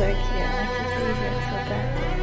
very you, I can see.